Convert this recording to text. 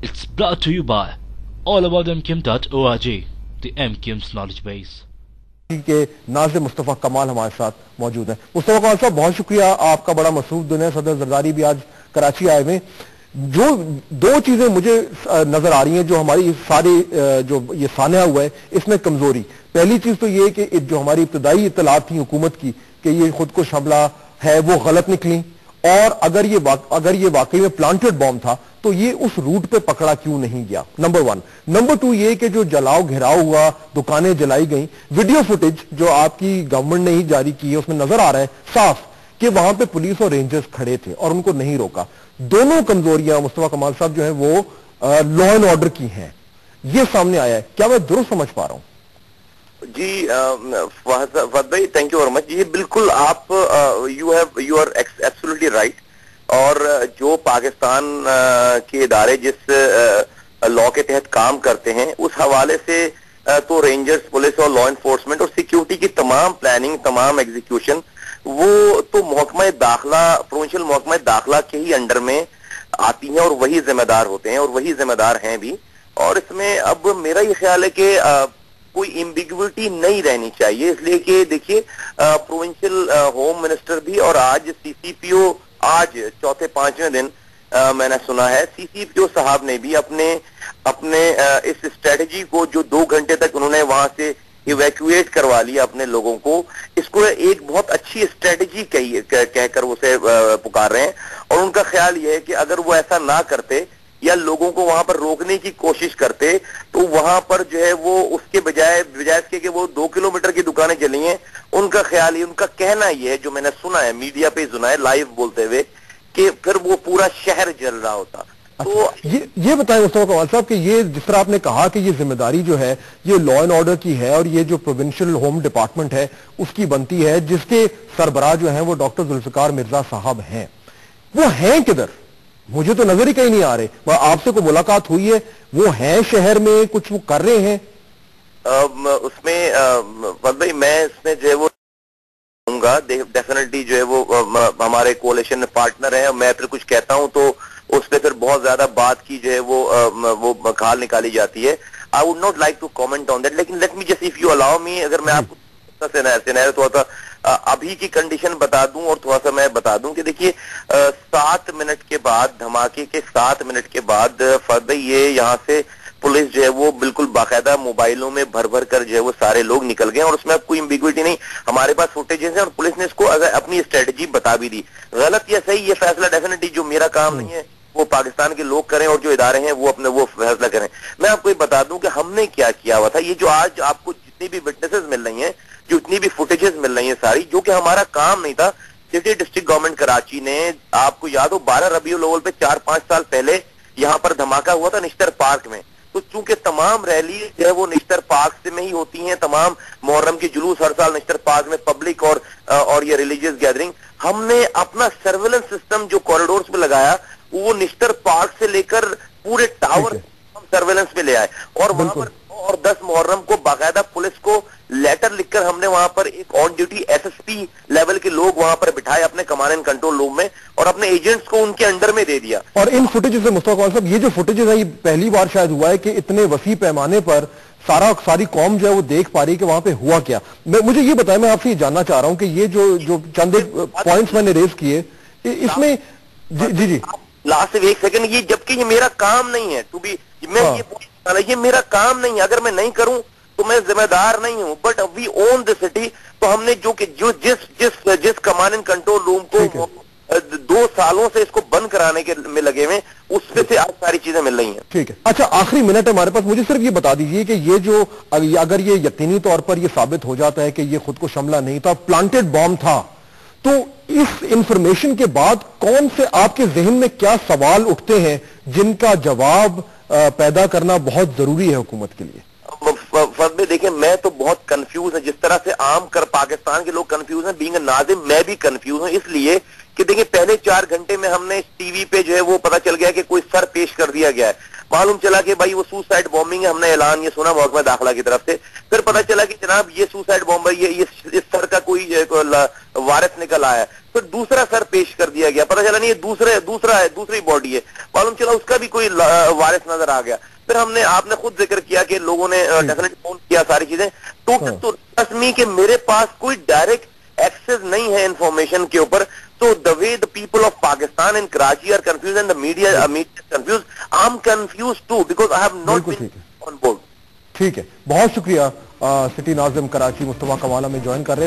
It's brought to you by allaboutmkim.org, the MKIM's knowledge base. के नाजिम मुस्तफ़ा कमाल हमारे साथ मौजूद हैं। मुस्तफ़ा कमाल साहब बहुत शुक्रिया आपका बड़ा मसरूफ दिन है। सदर जरदारी भी आज कराची आए हुए। जो दो चीज़ें मुझे नज़र आ रही हैं जो हमारी सारी जो ये सान्या हुआ है इसमें कमज़ोरी। पहली चीज़ तो ये कि जो हमारी इब्तदाई इतलात थी हुकूमत की कि ये खुद को हमला है वो गलत निकली। और अगर ये अगर ये वाकई में प्लांटेड बॉम्ब था तो ये उस रूट पे पकड़ा क्यों नहीं गया? नंबर वन नंबर टू ये कि जो जलाओ घिराव हुआ, दुकानें जलाई गई वीडियो फुटेज जो आपकी गवर्नमेंट ने ही जारी की है, उसमें नज़र आ रहा है, साफ़ कि वहाँ पे पुलिस और रेंजर्स खड़े थे और उनको नहीं रोका। दोनों कमजोरियाँ मुस्तफ़ा कमाल साहब जो है वो लॉ एंड ऑर्डर की हैं। ये सामने आया है। क्या मैं दुरुस्त समझ पा रहा हूँ? जी फहद भाई थैंक यू वेरी मच ये बिल्कुल आप you have you are absolutely right और जो पाकिस्तान के इदारे जिस लॉ के तहत काम करते हैं, उस हवाले से तो रेंजर्स पुलिस और लॉ इन्फोर्समेंट और सिक्योरिटी की तमाम प्लानिंग तमाम एग्जीक्यूशन वो तो महकमा दाखिला प्रोविंशियल महकमा दाखिला के ही अंडर में आती हैं और वही जिम्मेदार होते हैं और वही जिम्मेदार हैं भी। और इसमें अब मेरा ये ख्याल है कि कोई इम्बिग्विटी नहीं रहनी चाहिए। इसलिए कि देखिए प्रोविंशियल होम मिनिस्टर भी और आज सीसीपीओ आज चौथे पाँचवें दिन आ, मैंने सुना है सीसीपीओ साहब ने भी अपने अपने आ, इस स्ट्रेटजी को जो दो घंटे तक उन्होंने वहाँ से इवैक्यूएट करवा लिया अपने लोगों को इसको एक बहुत अच्छी स्ट्रेटजी कही कहकर उसे पुकार रहे हैं। और उनका ख्याल यह है कि अगर वो ऐसा ना करते या लोगों को वहाँ पर रोकने की कोशिश करते तो वहाँ पर जो है वो उसके बजाय बजाय इसके कि वो दो किलोमीटर की दुकानें चली हैं। उनका ख्याल ही उनका कहना ये है जो मैंने सुना है मीडिया पे सुना है लाइव बोलते हुए कि फिर वो पूरा शहर जल रहा होता। तो अच्छा, ये ये बताएँ मुस्तफ़ा कमाल साहब कि ये जिस तरह आपने कहा कि ये ज़िम्मेदारी जो है ये लॉ एंड ऑर्डर की है और ये जो प्रोविंशियल होम डिपार्टमेंट है उसकी बनती है जिसके सरबराह जो है वो डॉक्टर जुल्फिकार मिर्ज़ा साहब हैं। वो हैं किधर? मुझे तो नज़र ही कहीं नहीं आ रहे। आपसे कोई मुलाकात हुई है? वो है शहर में कुछ वो कर रहे हैं? उसमें भाई मैं इसमें जो है वो डेफिनेटली जो है वो हमारे कोलेशन पार्टनर है मैं फिर कुछ कहता हूँ तो उस पर फिर बहुत ज़्यादा बात की जो है वो वो खाल निकाली जाती है। I would not like to comment on that लेकिन let me just if you allow me अगर मैं आपको सिनेरियो थोड़ा सा अभी की कंडीशन बता दूँ और थोड़ा सा मैं बता दूँ कि देखिए सात मिनट के बाद, धमाके के सात मिनट के बाद फर्द ये यहाँ से पुलिस जो है वो बिल्कुल बाकायदा मोबाइलों में भर भर कर जो है वो सारे लोग निकल गए और उसमें अब कोई इम्बिग्विटी नहीं। हमारे पास फुटेजेस हैं और पुलिस ने इसको अगर अपनी स्ट्रेटजी बता भी दी। गलत या सही, ये फैसला डेफिनेटली जो मेरा काम नहीं है, वो पाकिस्तान के लोग करें और जो इदारे हैं वो अपने वो फैसला करें। मैं आपको ये बता दूँ कि हमने क्या किया हुआ था। ये जो आज आपको जितनी भी विटनेसेस मिल रही जो इतनी भी फुटेजेस मिल रही हैं सारी जो कि हमारा काम नहीं था। सिटी डिस्ट्रिक्ट गवर्नमेंट कराची ने आपको याद हो बारह रबी लेवल पे चार पाँच साल पहले यहाँ पर धमाका हुआ था निश्तर पार्क में। तो चूँकि तमाम रैली जो है वो निश्तर पार्क से में ही होती हैं तमाम मुहर्रम के जुलूस हर साल निश्तर पार्क में पब्लिक और और ये रिलीजियस गैदरिंग हमने अपना सर्वेलेंस सिस्टम जो कॉरिडोर्स में लगाया वो निश्तर पार्क से लेकर पूरे टावर हम सर्वेलेंस में ले आए। और वहाँ पर और दस मुहर्रम को बाकायदा पुलिस को लेटर लिखकर हमने वहाँ पर एक ऑन ड्यूटी एसएसपी लेवल के लोग वहाँ पर बिठाए अपने कमांड एंड कंट्रोल रूम में और अपने एजेंट्स को उनके अंडर में दे दिया। और इन फुटेजेस से मुस्तफ़ा साहब ये जो फुटेजेस है ये पहली बार शायद हुआ है कि इतने वसी पैमाने पर सारा सारी कौम जो है वो देख पा रही है कि वहाँ पे हुआ क्या। मैं मुझे ये बताया मैं आपसे ये जानना चाह रहा हूँ कि ये जो जो चंद पॉइंट्स मैंने रेज किए इसमें जी जी जी। लास्ट एक सेकंड ये जबकि ये मेरा काम नहीं है टू बी मैं हाँ। ये ये मेरा काम नहीं है। अगर मैं नहीं करूँ तो मैं जिम्मेदार नहीं हूँ। But we own the city तो हमने जो कि जो जिस जिस जिस कमांड एंड कंट्रोल रूम को दो सालों से इसको बंद कराने के में लगे हुए उसमें से आज सारी चीज़ें मिल रही हैं। ठीक है। अच्छा आखिरी मिनट है हमारे पास। मुझे सिर्फ़ ये बता दीजिए कि ये जो अगर ये यकीनी तौर पर ये साबित हो जाता है कि ये खुद को शमला नहीं था प्लांटेड बॉम्ब था तो इस इंफॉर्मेशन के बाद कौन से आपके जहन में क्या सवाल उठते हैं जिनका जवाब पैदा करना बहुत ज़रूरी है हुकूमत के लिए। देखिए मैं तो बहुत कंफ्यूज है, जिस तरह से आम कर पाकिस्तान के लोग कंफ्यूज हैं बींग नाजिम मैं भी कंफ्यूज हूँ, इसलिए कि देखिए, पहले चार घंटे में हमने टीवी पे जो है वो पता चल गया कि कोई सर पेश कर दिया गया है। मालूम चला कि भाई वो सुसाइड बॉम्बिंग है, हमने ऐलान, ये सुना महकमा दाखिला की तरफ़ से। फिर पता चला कि जनाब, ये सुसाइड बॉम्बर ये ये, इस सर का कोई वायरस निकल आया फिर दूसरा सर पेश कर दिया गया। पता चला नहीं ये दूसरे दूसरा है दूसरी बॉडी है। मालूम चला उसका भी कोई वायरस नज़र आ गया। फिर हमने आपने खुद ज़िक्र किया कि लोगों ने डेफिनेटली फ़ोन किया सारी चीज़ें। तो, हाँ। तो रस्मी के मेरे पास कोई डायरेक्ट एक्सेस नहीं है इंफॉर्मेशन के ऊपर। तो the way the people of Pakistan in Karachi are confused and the media media confused I am confused too because I have not been on board ठीक है। बहुत शुक्रिया सिटी नाजिम कराची मुस्तफ़ा कवाला में ज्वाइन कर रहे